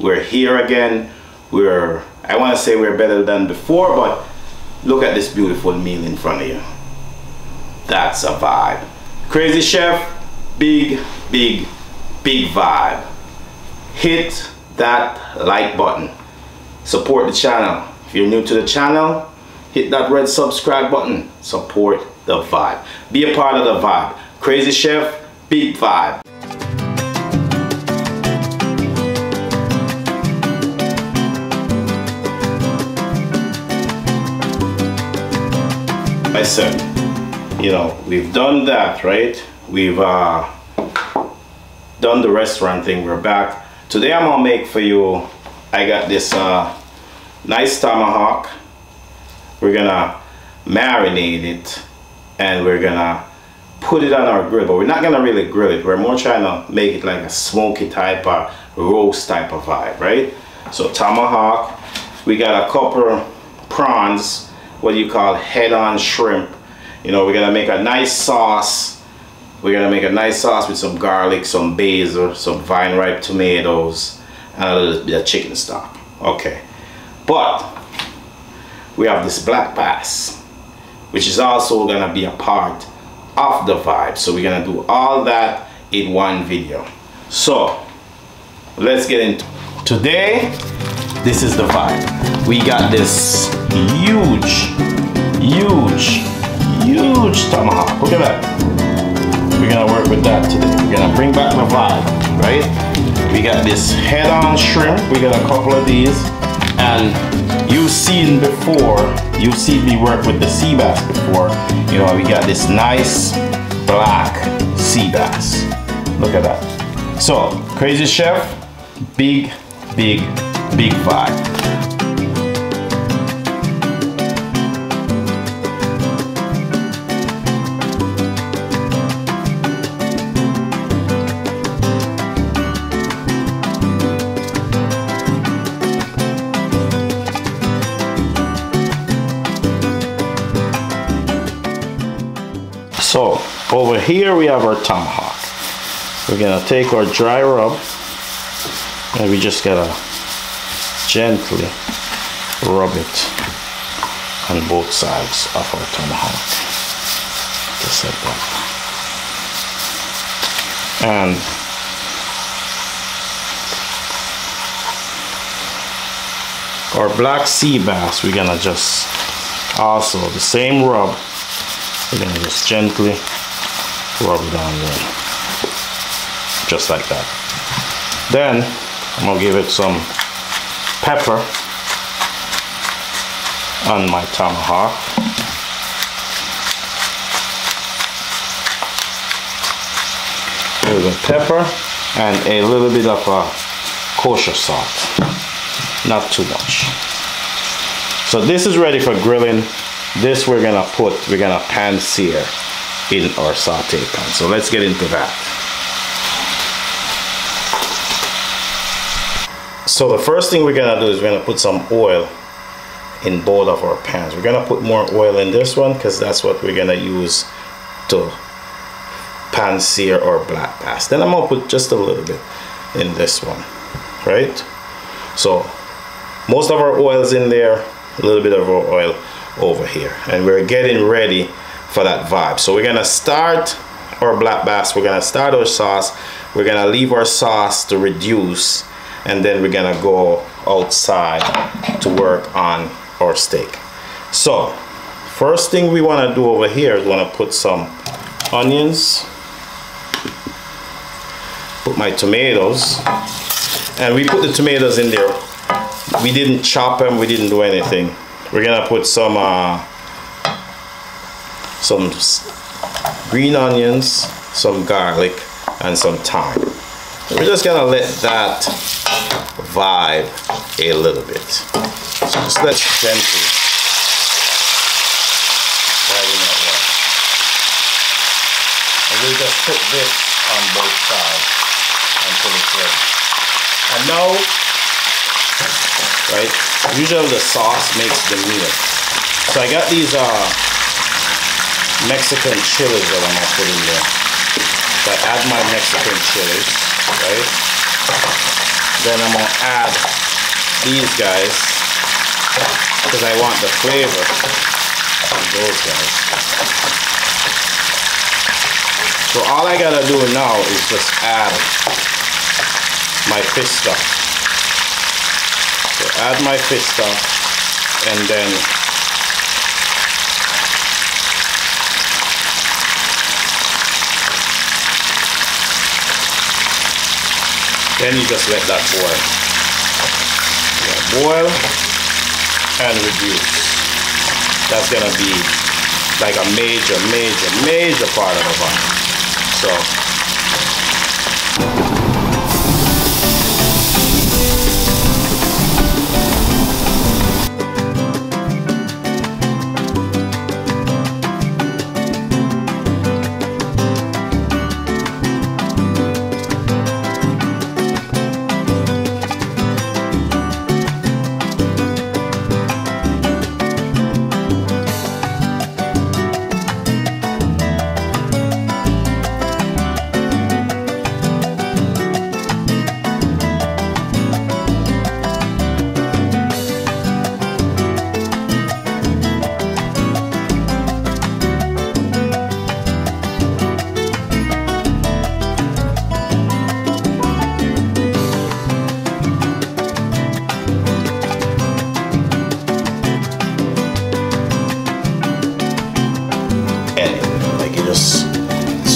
We're here again. We're, I want to say we're better than before, but look at this beautiful meal in front of you. That's a vibe. Crazy Chef, big, big, big vibe. Hit that like button. Support the channel. If you're new to the channel, hit that red subscribe button. Support the vibe. Be a part of the vibe. Crazy Chef, big vibe. Said, you know, we've done that, right? We've uh, done the restaurant thing. We're back. Today I'm gonna make for you, I got this uh, nice tomahawk. We're gonna marinate it and we're gonna put it on our grill, but we're not gonna really grill it. We're more trying to make it like a smoky type of roast type of vibe, right? So tomahawk, we got a couple prawns, what you call head-on shrimp. You know, we're gonna make a nice sauce. We're gonna make a nice sauce with some garlic, some basil, some vine ripe tomatoes, and a little bit of chicken stock. Okay, but we have this black bass, which is also gonna be a part of the vibe. So we're gonna do all that in one video. So let's get into today. This is the vibe. We got this huge, huge, huge tomahawk. Look at that. We're gonna work with that today. We're gonna bring back the vibe, right? We got this head-on shrimp. We got a couple of these. And you've seen before, you've seen me work with the sea bass before. You know, we got this nice black sea bass. Look at that. So, Crazy Chef, big, big, big vibe. So over here we have our tomahawk. We're gonna take our dry rub and we just gotta gently rub it on both sides of our tomahawk. Just like that. And our black sea bass, we're gonna just also the same rub we're gonna just gently rub it on there. Just like that. Then I'm gonna give it some pepper on my tomahawk. A little bit pepper and a little bit of a kosher salt. Not too much. So this is ready for grilling this we're gonna put we're gonna pan sear in our saute pan. So let's get into that. So the first thing we're gonna do is we're gonna put some oil in both of our pans. We're gonna put more oil in this one because that's what we're gonna use to pan sear our black bass then I'm gonna put just a little bit in this one right? So most of our oils in there a little bit of our oil over here. And we're getting ready for that vibe. So we're gonna start our black bass we're gonna start our sauce we're gonna leave our sauce to reduce and then we're gonna go outside to work on our steak. So first thing we want to do over here is want to put some onions put my tomatoes and we put the tomatoes in there. We didn't chop them we didn't do anything we're gonna put some uh, some green onions some garlic and some thyme. We're just gonna let that vibe a little bit. So just let gently. And we'll just put this on both sides until it's ready. And now right? Usually the sauce makes the meal. So I got these uh, Mexican chilies that I'm gonna put in there. So I add my Mexican chilies, right? Then I'm gonna add these guys because I want the flavor of those guys. So all I gotta do now is just add my fish stock. So add my stock and then then you just let that boil. Yeah, boil and reduce. That's gonna be like a major, major, major part of the vine. So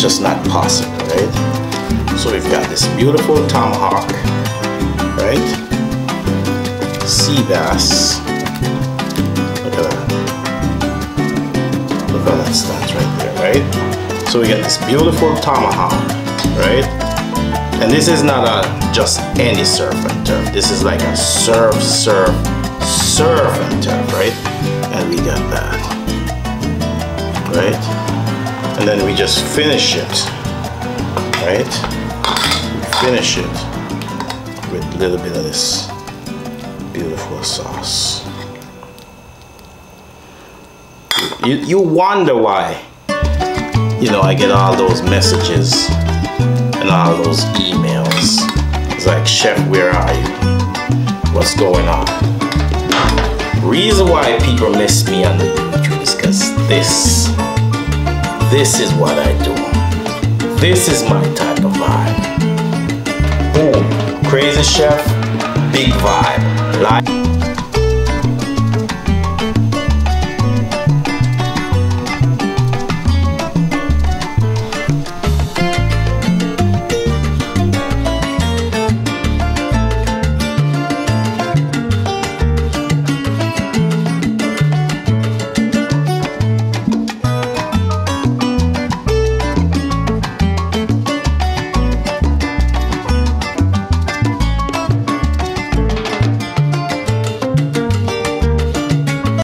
just not possible, right? So we've got this beautiful tomahawk, right? Sea bass. Look at that. Look how that stands right there, right? So we got this beautiful tomahawk, right? And this is not a just any surf and turf. This is like a surf, surf, surf and turf, right? And we got that, right? And then we just finish it right? Finish it with a little bit of this beautiful sauce. You, you wonder why you know I get all those messages and all those emails. It's like chef where are you? What's going on? Reason why people miss me on the YouTube is because this this is what I do. This is my type of vibe. Boom. Crazy chef, big vibe. Like